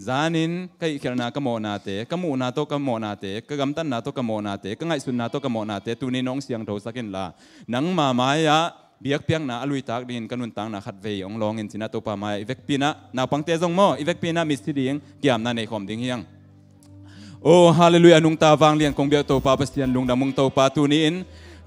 zanin, kai khelna ka mo na te, ka mu na to ka mo na te, ka gam tan na to ka mo na te, ka ngai sun na to ka mo na te, tu ni nong siang tho sakin la. Nang ma ma ya, biak piang na alui tak din kanun tang na khat ve ong long in china to pa mai vek pina, na pang te zong mo. Ivek pina mis si ding, kiam na nei khom ding hiang. Oh hallelujah, nung ta wang lian kong biak to pa pasian lung da mung to pa, tu ni in.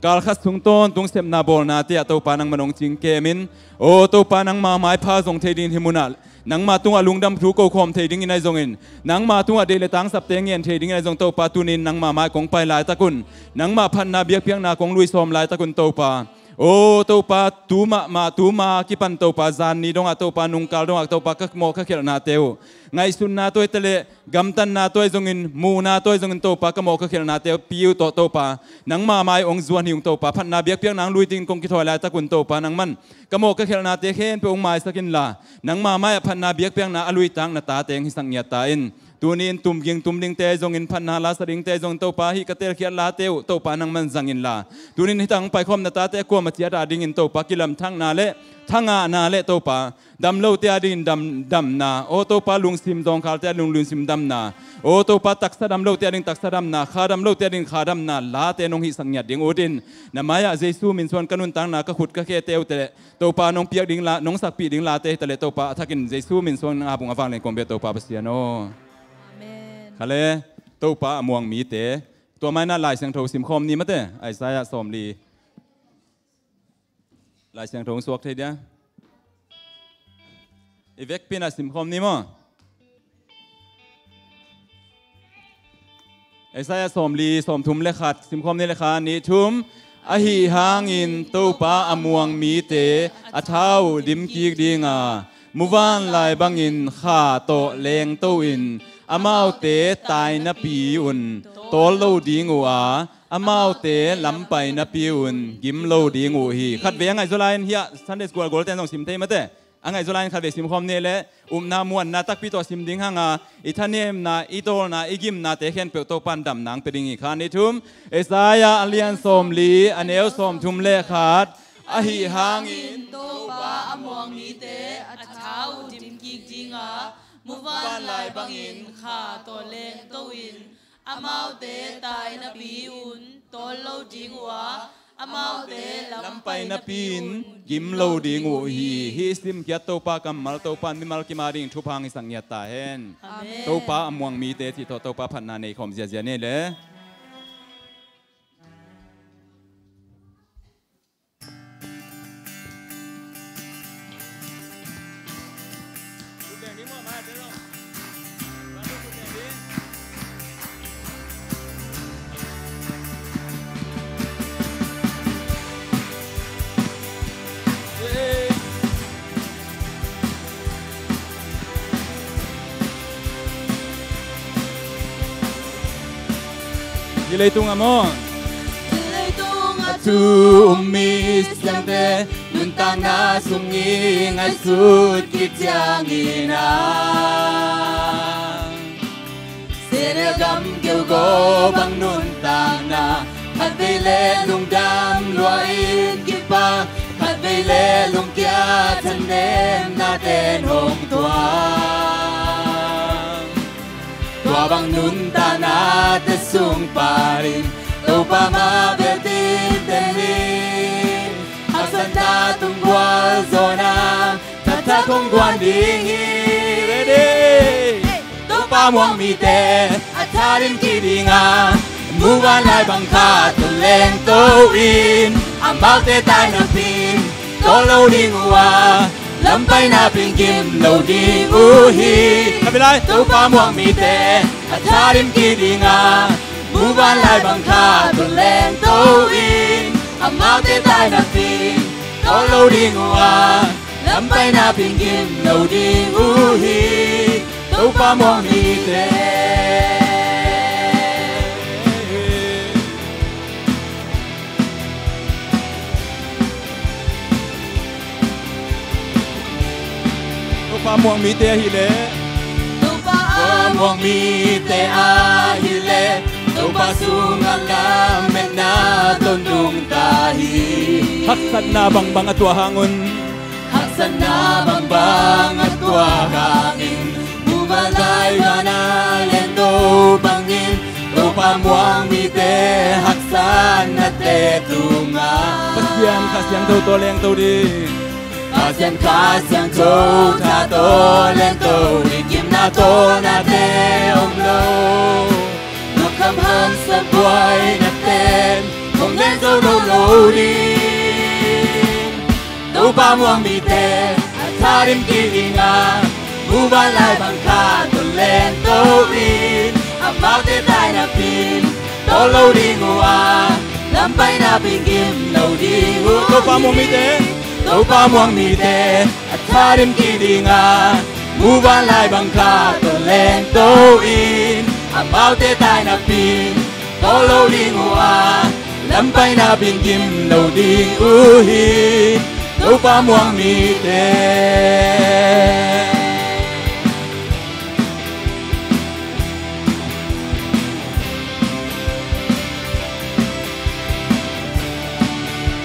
Kal khas thung ton, tung sem na bol na te to pa nang manong ching kemin o to pa nang ma mai pha zong the din himuna นังมาตุงอลุงดำทูโกคอมเทดิ้งในทรงอินนังมาตุงอเดลตังสับเตงเงียนเทดิ้งในรงโตปาตุนินนังมาไม้ของไปหลายตะกุนนังมาพันนาเบียเพียงนาของลุยซอมหลายตะกุนโตปา ô tô pa tu ma ma tu ma ki pan to pa zan ni dong a to pa nung kal dong a to pa ka mo ka khel na teu ngai sun na toy tele gam tan na toy zong in mu na toy zong in to pa ka mo ka khel na teu piu to to pa nang ma mai ong zuan hiung to pa phan na biak piang nang lui ting kong ki thoi la ta kun to pa nang man ka mo ka khel na te khen pe ong mai sakin la nang ma mai phan na biak piang na alui tang na ta teng hi sang nya ta in ตัวนี้ตุ่มยิงตุ่มดิงเตจงอินพันนาลาสริงเตจงเต้าป้าฮิกเตลเขียนลาเตวเต้าป้านังมันจังอินลาตัวนี้ทั้งไปความนาตาเตกัวมาเจียดาดิ่งอินเต้าป้ากิลัมทั้งนาเลทั้งอานาเลเต้าป้าดัมเลวเตียดินดัมดัมนาโอเต้าป้าลุงซิมจงคาลเตลุงลุงซิมดัมนาโอเต้าป้าตักซะดัมเลวเตียดิ่งตักซะดัมนาขาดัมเลวเตียดิ่งขาดัมนาลาเตนงฮิสังเนียดิ่งโอดินนามายาเจซูมินส่วนกันุนตั้งนากระขุดกระเคเตวเตะเต้าป้านงเปียกดิงลานงสักปีดิงลาเตเตเเต้าป้าทักินเจสูมินส่วนอาบุงอาฟังเลนกงเบเต้าป้าเปเสียโน คาเลตู้ปะมวงมีเตตัวไม่น่าลายเสียงโทสิมคมนี่มั้งเตไอ้สายสมลีลายเสียงโทสวกเทียอีเวกปีน่ะสิมคมนี่มั้ไอ้สายสมลีสมทุมเลขาดสิมคมนี่เลขานี่ทุมอหิหางอินตัวป้าอมวงมีเตอเท้าดิมกีกดีงามุวานลายบังอินข้าโตเลงตัวอิน amau te tai na pi un tol lo ding u a amau te lam pai na pi un gim lo ding u hi khat ve ngai zolain hi sunday school gol ten song sim te mate angai zolain khat ve sim khom ne le um na muan na tak pi to sim ding hanga i thanem na i tol na i gim na te khen pe to pan dam nang pe ding i khan ni thum esaya alian som li aneu som thum le khat a hi hang in to pa among mi te a thau dim ki jinga mu van lai bangin kha to le to in amau te tai na pi un to lo ding wa amau te lam pai na pin gim lo ding u hi hi sim kya to pa kam mal to pan mi mal ki ma ding thu phang sang ya ta hen amen to pa amwang mi te ti to to pa phan na nei khom zia zia ne le Di lay tung amon. Lay tung a Tu umis yang te nun tang na sungi ngai sut ki chang ina. Sere gam kêu go bang nun tang na Khát vây lệ lung dam lua in ki pa Khát vây lệ lung kya thân em na tên hồng nun ta na te sung pa rin Tau pa ma bel tin ten min tung gua zona tata ta kong guan ding hi Ready Tau pa muang mi te atarin harin ki ding a Muwan lai bang ka Tu leng to in. Amau te tai na pin To lo ding ua Lam pai na pin kim lo ding u hi. Kabilay Tau pa muang mi te At harin ki ding a Muwan lai bang ka Tu leng to in. Amau te tai na pin To lo ding ua Lam pai na pin kim lo ding u hi. Tau pa muang mi te Tau Upa muang mi te ahile Upa muang mi te ahile Upa sungang namin na tundong tahi Haksan na bang bang atwa hangon Haksan na bang bang atwa hangin Ubalay ka na lendo bangin Upa muang mi te haksan na te tunga Pasyang kasyang daw to leng daw din pa sian kha siang to tha to len to đi kim na tô na te ông lo lúc kham han sa quay na tên, không lên dâu đâu lâu đi. Đâu pa muang mi te tha rim ki nga mu ba lai bang kha to len to in mau te tai na pin tô lâu đi ngô à. Lâm bay na pin kim lâu đi ngô to pa mo mi te to pa muang mi te at tharim ki đi nga mu van lai bang kha to len to in. Mau te tai na pin to lâu đi ngô à. Lâm bay na pin kim lâu đi u hi to pa muang mi te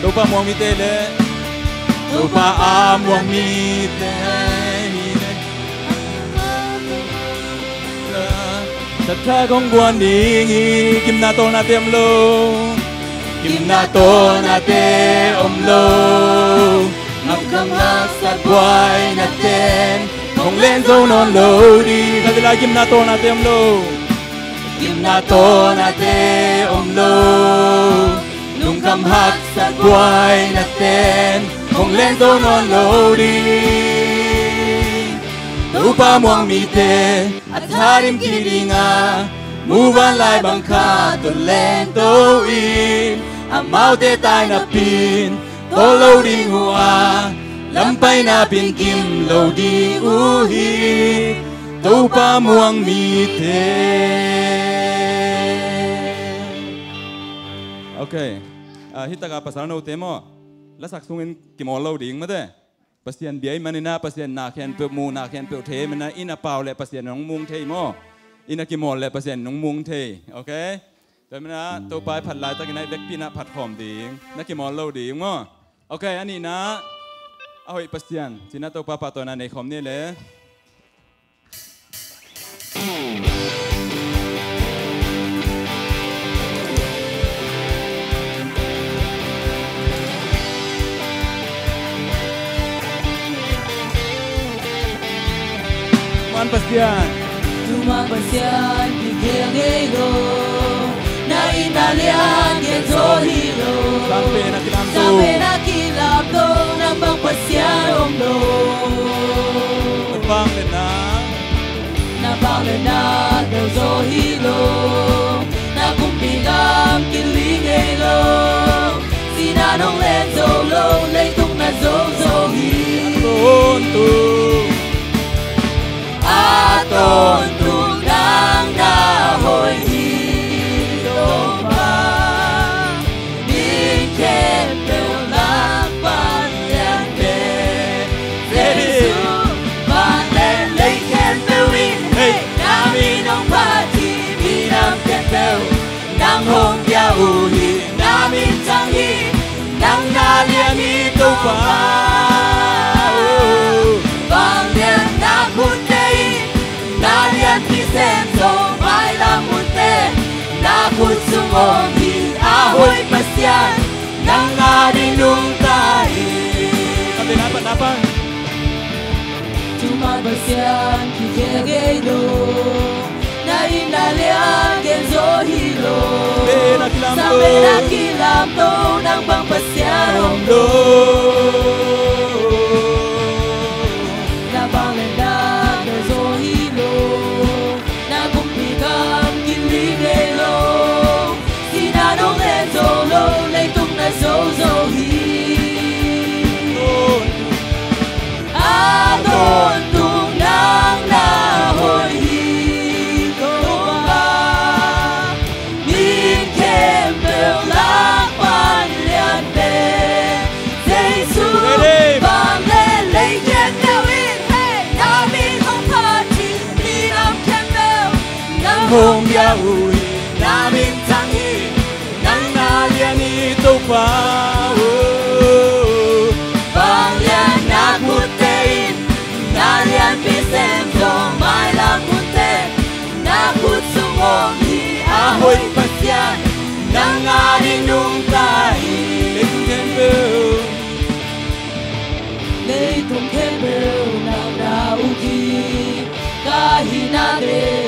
to pa mo mi te le to pa a muang mi te thật tha con quan kim na to na tem lo kim na to na te om lo ngọc kham hát sát quay na ten. Không lên dâu non lâu đi kha la kim na to na tem lo kim na to na te om lo nung kham hát sát quay na ten không lên dâu non lâu đi tu pa muang mi te at harim kiringa mu van lai bang kha to len to in amau te tai na pin to lâu đi ngô a lâm bay na pin kim lâu đi u hi tu pa muang mi te ok à hít ta pasal no temo ละสักสุงเงินกิมอลเราดิ่งมาเด้ปัสเซียนเบียมันน่ะปัสเซียนนาแคนเปียวมูนาแคนเปียวเทมันน่ะอินาเปล่าและปัสเซียนน้องมุงเทมออินากิมอลและปัสเซียนน้องมุงเทโอเคแต่มันนะตัวไปผัดลายตะกินไอเล็กพีนะผัดหอมดิ่งนักกิมอลเราดิ่งมอโอเคอันนี้นะเอาไอ้ปัสเซียนที่นะตโตปาปาตัวนั้นในคอมนี่เลย Tuhan pastian Tuhan pastian Kigelgelo Na inalian Gezohiro Sampai nakilamto Sampai nakilamto Nambang pastian omlo Nambang lena Nambang lena Gezohiro Nakumpinam Kilingelo Sinanong lenzo lo Leitung na zozohi Ano to zozo hilo. tuntu Aton tunang nahoy hilo pa Din kempel lang panlande Jesu Panlen lay kempel win Hey Namin ang pati Minam kempel Nang hong bia uhi Nam tanghi Nang nalian ito pa Ahoy pasyan Nang arinong tayo Kami napan napan Tumabasyan kikegelo Na inalian genzo hilo Sampai na kilamto. Sampai na kilamto Nang Hong ya ui tangi Nang nalian ito pa Bangyan na kutein Nalian pisenso May lakunte Na kutsumong hi Aho ahoy pasya nang aring nung tai. Leitung khen bêu lấy thùng na u ki ca hi na de nàng cùng hi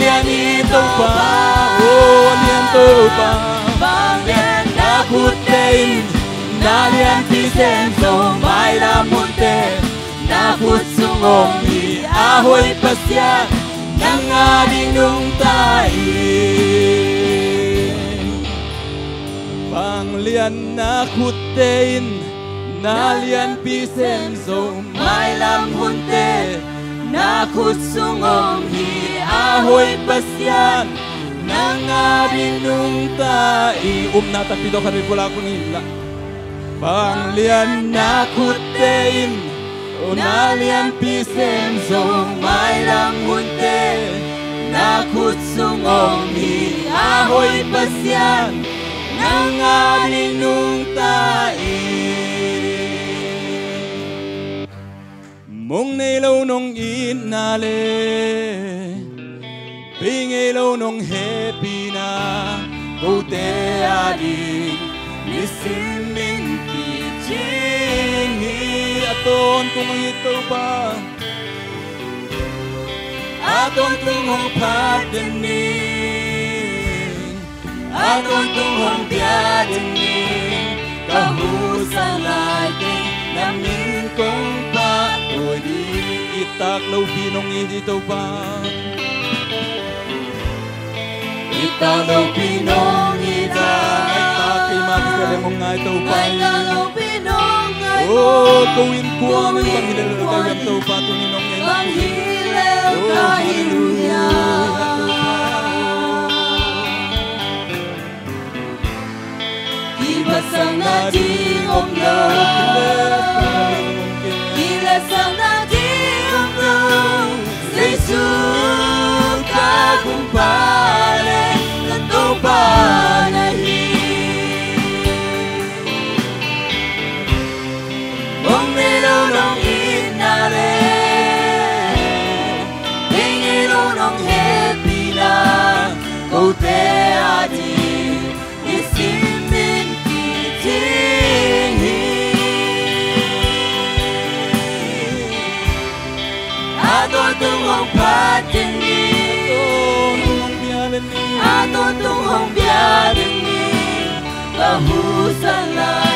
ito pa Oh nian to pa Bangyan na kutein Nalian pisenso may lamunte Na kutsungong ni ahoy pasya Nang aring nung tain Pang lian na kutein Nalian pisenso May lamunte Na kutsungong ni ahoy pasya Nang aring nung tain Um na tapido ka rin pula kung hila. Pang lian na kutein Nalian pisenso may lamunte Na hi ni ahoy pasyan Nang ta nung Mong nay lâu nong in na le. Bi ngay lâu nong happy na. Kote aling Nisimin kijingi Aton kung ang ito pa. Aton tungong pagdaning Aton tungong biyadening Kahusan lating Namin kong Itak law pinong ito pa. Italaw pinong ita Itak kay matisale mong nga ito pa. May kalong pinong ay Oh, kawin ko ang pangilala kayo ito pa tuninong ngayon Panghilaw Oh, kahiluya Ibasang nating omlaw Ilasang nating patini Ato tunghong biadini Pahusan lang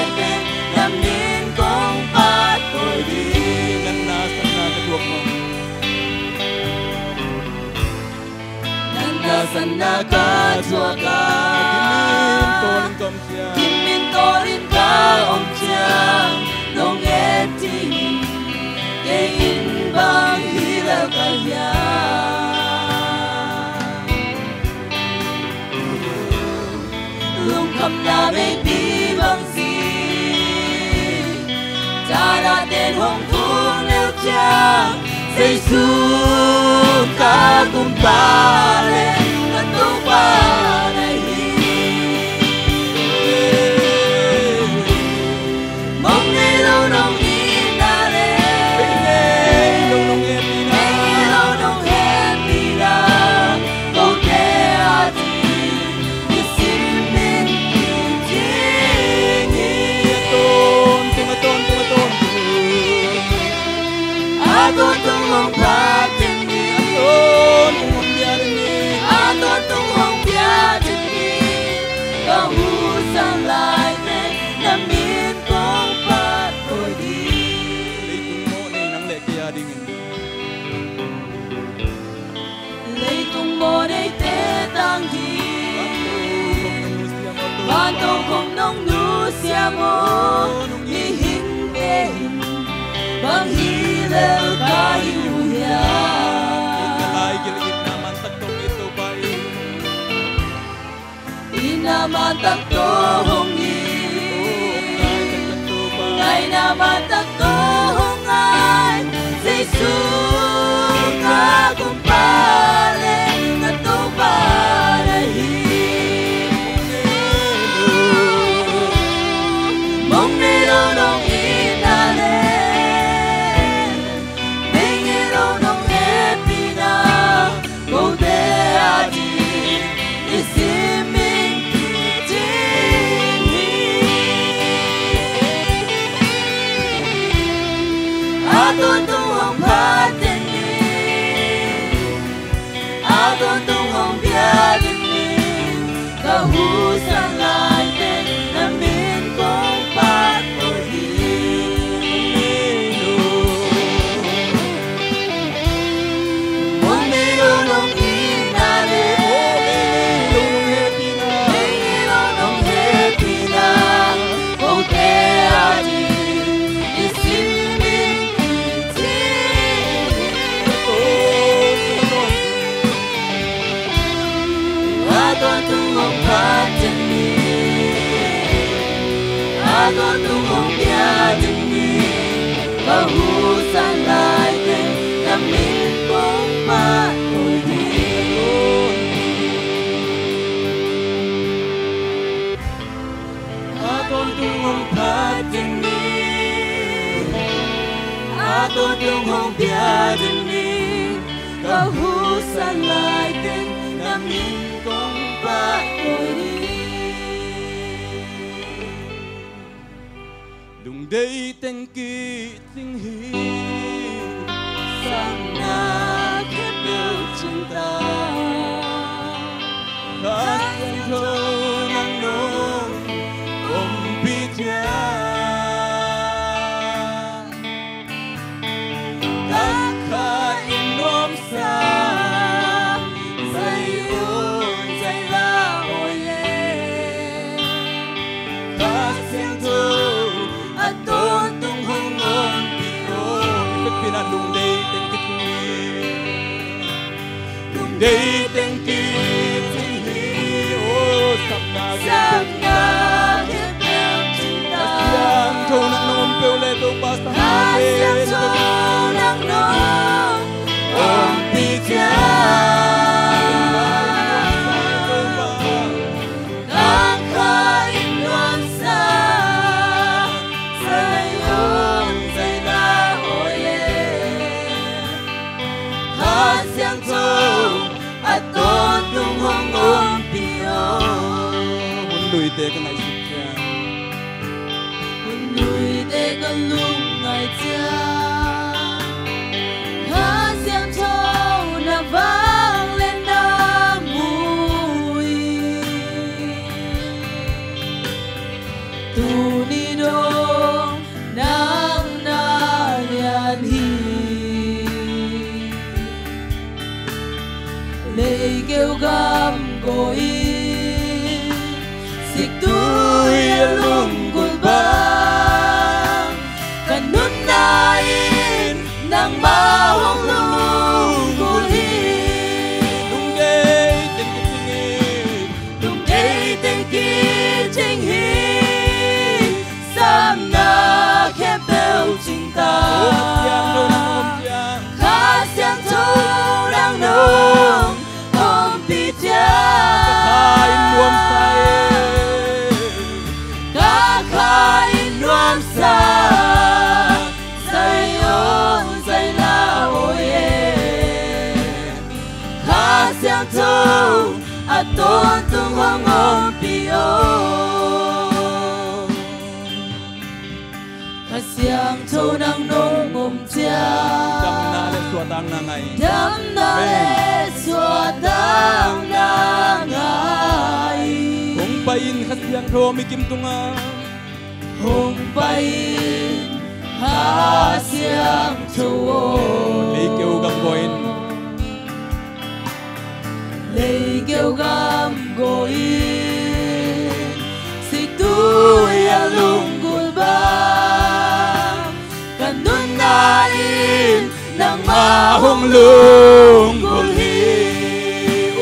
là tên hồng thú nếu cha dây su ca cùng ta lên là tu ba 共侬路下莫你 hin be hin bang hi le ka ya ay gilid naman taktong ito ba inaman taktong hi ay go tu mong pia jing ni ba hu san lai te nam ni pong ma oi ni a ton tu mong pa jing ni a ton tu mong pia jing ni ba hu san lai te nam ni pong pa oi đồng đây tên kỳ tinh hi sang na kết được chúng ta. Khác nhau Dei suatang nangai Hong pain khasiang ro mi kim tunga. Hong pain khasiang chuo Lei kêu gam goin Lei kêu gam goin nang ma lung gul hi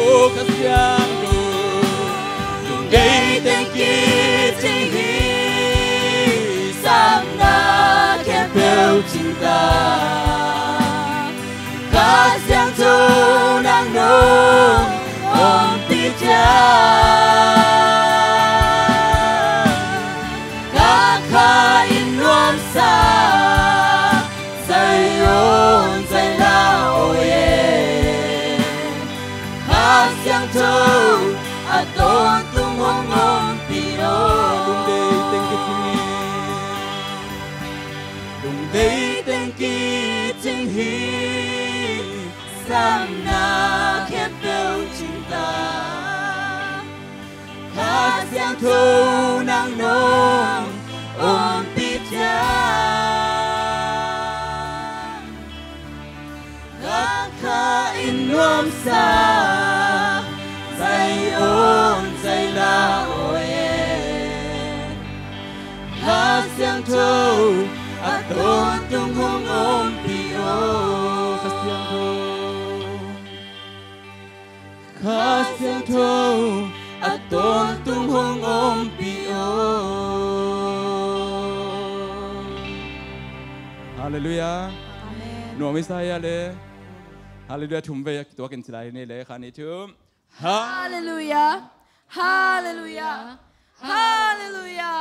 o kasyang do lung dei teng ki na khen bèo chinh ta. Nong ôm ti thâu giang thu nang nong ôm tít cha. Khá kha in nuông xa, dây ôn, dây la ôi khá giang thâu, a tôn tung hong ôm pi ô. Kasyang do thâu. Do a tôn buong umpio. Halleluja. Noen vi sier det. Halleluja, tomvek. Du kan til deg nede. Halleluja. Halleluja. Halleluja. Halleluja.